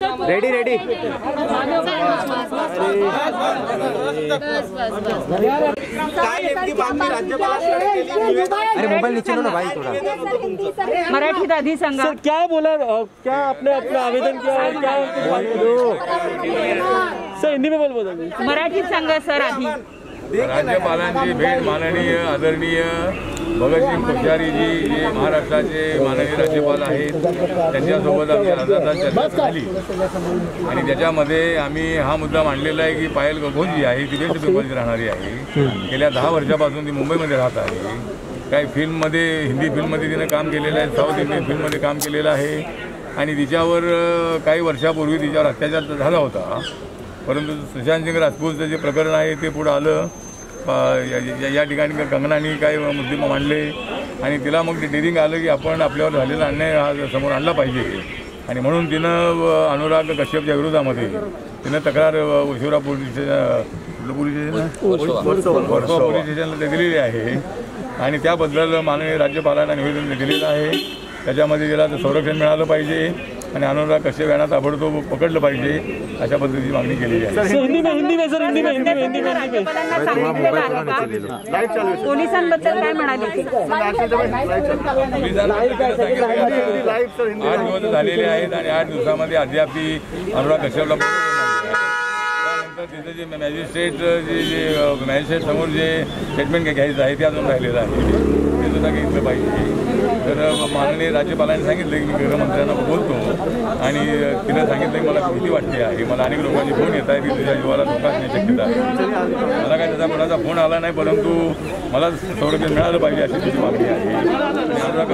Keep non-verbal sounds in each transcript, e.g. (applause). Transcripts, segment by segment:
Ready ready अरे mobile नीचे लो ना भाई थोड़ा. मराठीत आधी सांगा सर क्या बोला क्या आपने अपना आवेदन किया और क्या सर हिंदी में बोल बोल मराठीत सांगा सर आधी. राज्यपालांची भेट माननीय आदरणीय भगतसिंग कोश्यारीजी जे महाराष्ट्राचे माननीय राज्यपाल आहेत. त्यांच्यासोबत आमची अर्धा चर्चा झाली. आणि त्याच्यामध्ये आम्ही हा मुद्दा मांडलेला आहे की पायल गभोज जी आहे ती वेस्ट बेंगॉलची राहणारी आहे. गेल्या दहा वर्षापासून ती मुंबईमध्ये राहत आहे. काही फिल्ममध्ये हिंदी फिल्ममध्ये तिनं काम केलेलं आहे साऊथ इंडियन फिल्ममध्ये काम केलेलं आहे. आणि तिच्यावर काही वर्षापूर्वी तिच्यावर अत्याचार झाला होता. परंतु सुशांत सिंग राजपूतचं जे प्रकरण आहे ते पुढं आलं. अ, या- ठिकाणी गंगनाने काही मुद्दे मांडले. आणि तिला मग डिरिंग आलं की आपण आपल्यावर झालेला अन्याय हा समोर आणला पाहिजे. आणि म्हणून तिनं अनुराग कश्यपच्या विरोधामध्ये तिनं तक्रार उशिरा police station police station? Versova. Police स्टेशनला दिलेली आहे. आणि त्याबद्दल माननीय राज्यपालांना निवेदन दिलेलं आहे. त्याच्यामध्ये तिला संरक्षण मिळालं पाहिजे. आणि अनुराग कश्यप यांना ताबडतोब पकडलं पाहिजे अशा पद्धतीची मागणी केलेली आहे. सर हिंदी में हिंदी में सर हिंदी में हिंदी में हिंदी में हिंदी में. राज्यपालांना सांगितलेलं आहे का पोलिसांबद्दल काय म्हणाले ते आठ दिवस झालेले आहेत आणि आठ दिवसामध्ये अद्याप ती अनुराग कश्यपला पकडलं नाही. आहे. त्यानंतर तिथं जे मॅजिस्ट्रेट जे जे मॅजिस्ट्रेट समोर जे स्टेटमेंट घ्यायचं आहे ते अजून राहिलेलं आहे. ते घेतलं पाहिजे तर माननीय राज्यपालांनी सांगितलं की मी गृहमंत्र्यांना बोलतो. आणि तिनं सांगितलं की मला भीती वाटते आहे. मला अनेक लोकांचे फ़ोन येत आहेत की तुझ्या जीवाला धोका असण्याची शक्यता. आहे मला काय त्याचा कोणाचा फ़ोन आला नाही परंतु मला संरक्षण मिळालं पाहिजे अशी तिची मागणी आहे. आणि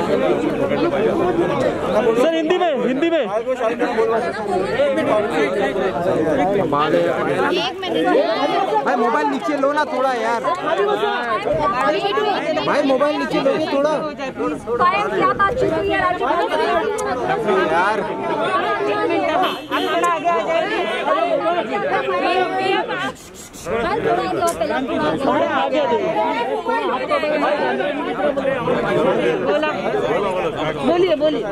पकडलं पाहिजे आहे. सर हिंदी में हिंदी में. भाई मोबाइल नीचे लो ना थोड़ा यार। भाई मोबाइल नीचे लो। थोड़ा क्या बातचीत हुई है यार और पहले थोड़ा आगे। बोला बोलिए बोलिए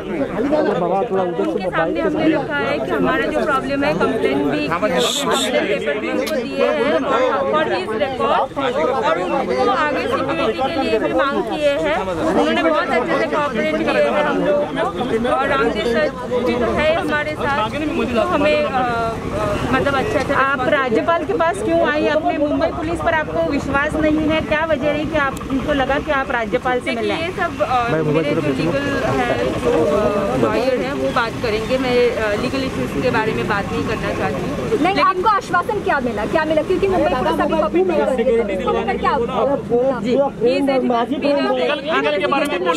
उनके सामने हमने लिखा है कि हमारा जो प्रॉब्लम है कंप्लेन भी पेपर भी उनको दिए हैं और उनको आगे सिक्योरिटी के लिए भी मांग किए हैं उन्होंने बहुत अच्छे से कॉपरेट किए हैं हम लोग और रामदेव सर भी तो है हमारे साथ हमें मतलब अच्छा अच्छा आप राज्यपाल के पास क्यों आई अपने मुंबई पुलिस पर आपको विश्वास नहीं है? क्या वजह रही कि आपको लगा कि आप राज्यपाल से मिले ये सब मेरे जो लीगल है जो लॉयर है वो बात करेंगे। मैं लीगल इश्यूज़ के बारे में बात नहीं करना चाहती हूँ। नहीं आपको आश्वासन क्या मिला? क्या मिला? क्योंकि मुंबई पुलिस अभी रही है तो बारे में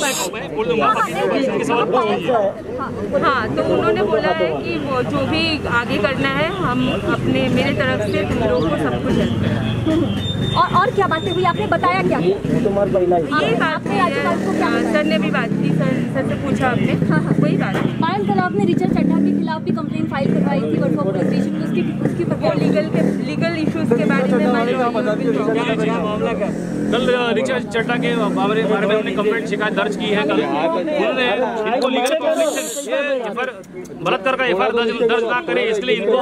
हाँ। तो उन्होंने बोला है कि जो भी आगे करना है हम अपने मेरे तरफ़ से तुम लोगों को सब कुछ। (laughs) और और क्या बातें हुई? आपने बताया क्या? ये बात को क्या हाँ, सर ने भी बात की सर सर से पूछा आपने। हाँ हाँ। वही बात पायल कल आपने रिचर्ड चड्ढा के खिलाफ भी कंप्लेन फ़ाइल करवाई कल रिचा चड्डा के बारे में हमने कंप्लेंट शिकायत दर्ज की है कल। उन्होंने इनको लीगल बलात्कार का एफ़ दर्ज दर्ज ना करे इसके लिए इनको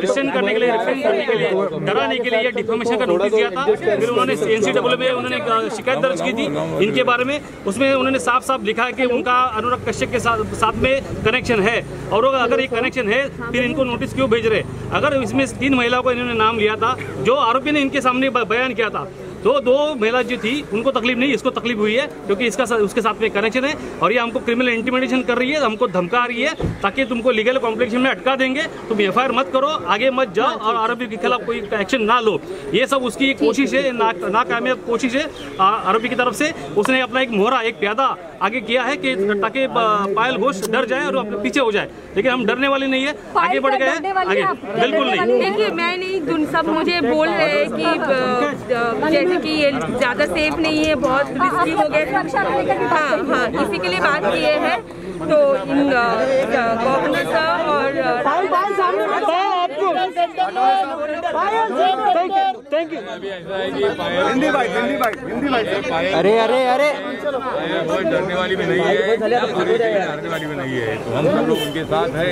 रिस्टेन करने के लिए रिफेंड करने के लिए डराने के लिए ये डिफॉर्मेशन का नोटिस दिया था। फिर उन्होंने एनसीडब्ल्यू में उन्होंने शिकायत दर्ज की थी इनके बारे में। उसमें उन्होंने साफ़ साफ़ लिखा है कि उनका अनुराग कश्यप के साथ साथ में कनेक्शन है। और अगर ये कनेक्शन है फिर इनको नोटिस क्यों भेज रहे? अगर इसमें तीन महिलाओं को इन्होंने नाम लिया था जो आरोपी ने इनके सामने ब- बयान किया था। तो दो महिला जो थी उनको तकलीफ़ नहीं इसको तकलीफ़ हुई है क्योंकि इसका उसके साथ में कनेक्शन है और ये हमको क्रिमिनल इंटिमिडेशन कर रही है हमको धमका रही है ताकि तुमको लीगल कॉम्प्लेक्शन में अटका देंगे तुम एफ़ मत करो आगे मत जाओ और आरोपी के खिलाफ कोई एक्शन ना लो। ये सब उसकी कोशिश है ना नाकामयाब कोशिश है आरोपी की तरफ़ से। उसने अपना एक मोहरा एक प्यादा आगे किया है कि ताकि पायल घोष डर जाए और अपने पीछे हो जाए। लेकिन हम डरने वाले नहीं है आगे बढ़ गए हैं बिल्कुल नहीं। देखिए मैं नहीं सब मुझे बोल रहे हैं कि जैसे कि ये ज़्यादा सेफ़ नहीं है, बहुत रिस्की हो गए को हाँ हाँ इसी के लिए बात किए है। तो गवर्नर साहब और थैंक यू है हिंदी हिंदी हिंदी अरे अरे अरे बहुत डरने वाली भी नहीं है हारने वाली भी नहीं है तो हम सब लोग उनके साथ है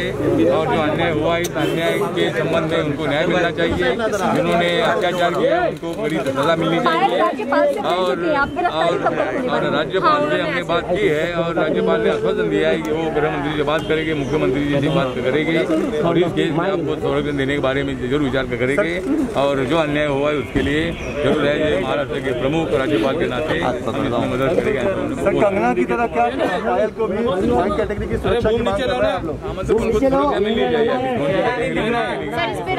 और जो अन्याय हुआ इस अन्याय के संबंध में उनको न्याय मिलना चाहिए जिन्होंने अत्याचार किया उनको बड़ी सजा मिलनी चाहिए और और राज्यपाल से हमने बात की है और राज्यपाल ने आश्वासन दिया है कि वो गृह मंत्री से बात करेंगे मुख्यमंत्री जी से बात करेंगे और इस केस में आपको संरक्षण देने के बारे में ज़रूर विचार करेंगे और जो अन्याय हुआ है उसके लिए ज़रूर है महाराष्ट्र के प्रमुख राज्यपाल के नाते मदद करेंगे। कंगना की तरह क्या पायल को भी कैटेगरी की सुरक्षा की मांग कर रहे हैं आप लोग हाँ, मतलब में। सर,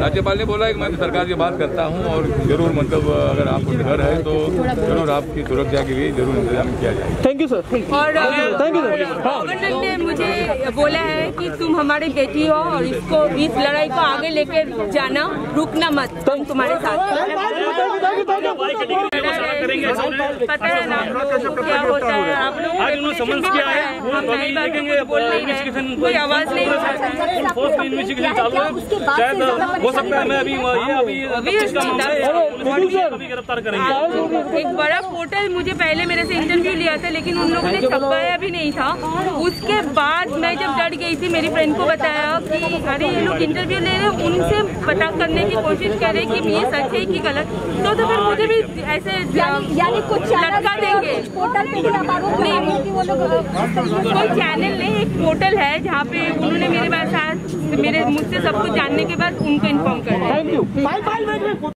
राज्यपाल ने है। बोला है कि मैं सरकार से बात करता हूँ और ज़रूर मतलब अगर आपको डर है तो ज़रूर आपकी सुरक्षा के लिए ज़रूर इंतज़ाम किया जाए थैंक यू सर और Thank you, sir. गवर्नर ने मुझे बोला है कि तुम हमारी बेटी हो और इसको इस लड़ाई को आगे लेके जाना रुकना मत। तुम तुम्हारे साथ। पता है ना क्या होता है? आप लोग है। कोई आवाज़ नहीं है। शायद हो सकता है मैं अभी अभी अभी इसका मामला है। गिरफ़्तार करेंगे। एक बड़ा पोर्टल मुझे पहले मेरे से इंटरव्यू लिया था लेकिन उन लोगों ने छपाया भी नहीं था। उसके बाद मैं जब डर गई थी मेरी फ्रेंड को बताया कि अरे ये लोग इंटरव्यू ले रहे हैं उनसे पता करने की कोशिश कर रहे हैं कि ये सच है कि गलत। तो तो फिर मुझे भी ऐसे यानी यानी कुछ चैनल लटका देंगे। पोर्टल पे वो लोग कोई चैनल नहीं एक पोर्टल है जहाँ पे उन्होंने मेरे पास मेरे मुझसे सब कुछ जानने के बाद उनको इन्फॉर्म कर दिया थैंक यू